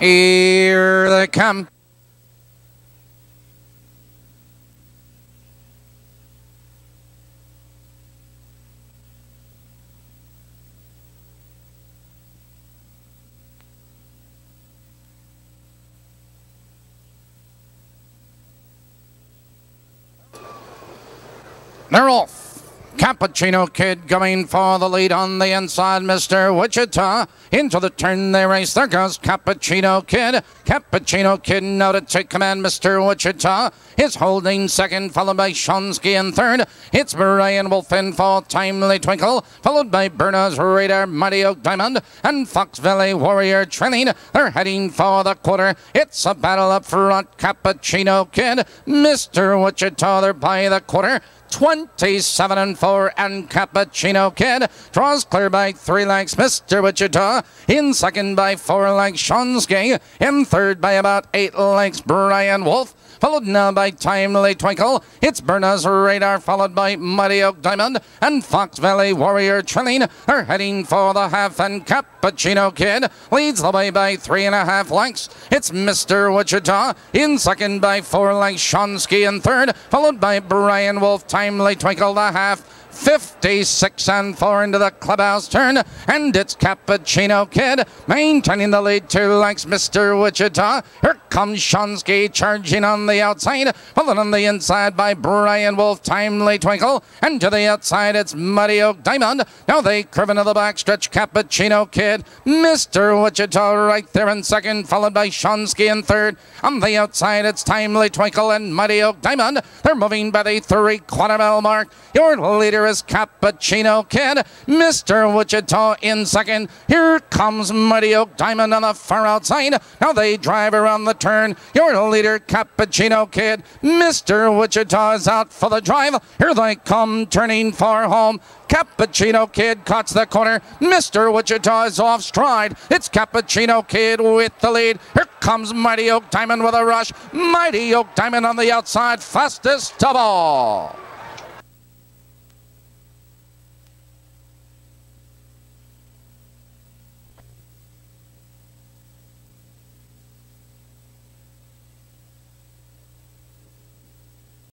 Here they come. They're off. Cappuccino Kid going for the lead on the inside, Mr. Wichita. Into the turn they race. There goes Cappuccino Kid. Cappuccino Kid now to take command, Mr. Wichita. Is holding second, followed by Shonsky in third. It's Brian Wolf in for Timely Twinkle, followed by Burna's Radar, Mighty Oak Diamond, and Fox Valley Warrior trailing. They're heading for the quarter. It's a battle up front. Cappuccino Kid, Mr. Wichita, they're by the quarter. 27 and 4 and Cappuccino Kid draws clear by three lengths Mr. Wichita in second by four lengths Shonsky in third by about eight lengths Brian Wolf followed now by Timely Twinkle. It's Burna's Radar, followed by Mighty Oak Diamond and Fox Valley Warrior Trilling are heading for the half, and Cappuccino Kid leads the way by three and a half lengths. It's Mr. Wichita in second by four lengths, Shonsky in third, followed by Brian Wolf, Timely Twinkle the half. 56 and 4 into the clubhouse turn, and it's Cappuccino Kid maintaining the lead two lengths, Mr. Wichita. Comes Shonsky charging on the outside, followed on the inside by Brian Wolf, Timely Twinkle, and to the outside it's Mighty Oak Diamond. Now they curve into the back stretch, Cappuccino Kid, Mr. Wichita right there in second, followed by Shonsky in third. On the outside it's Timely Twinkle and Mighty Oak Diamond. They're moving by the three quarter mile mark. Your leader is Cappuccino Kid. Mr. Wichita in second. Here comes Mighty Oak Diamond on the far outside. Now they drive around the turn. Your leader, Cappuccino Kid. Mr. Wichita is out for the drive. Here they come, turning for home. Cappuccino Kid cuts the corner. Mr. Wichita is off stride. It's Cappuccino Kid with the lead. Here comes Mighty Oak Diamond with a rush. Mighty Oak Diamond on the outside, fastest of all.